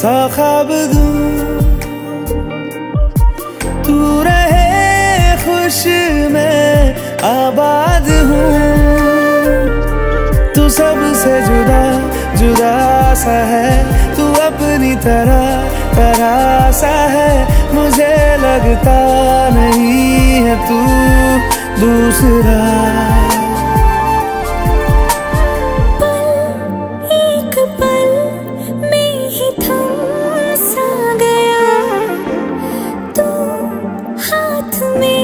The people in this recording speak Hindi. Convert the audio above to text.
सा खाब दूँ तू रहे खुश मैं आबाद हूँ तू सबसे जुदा जुदा सा है तू अपनी तरह तरह सा है मुझे लगता नहीं है तू दूसरा me.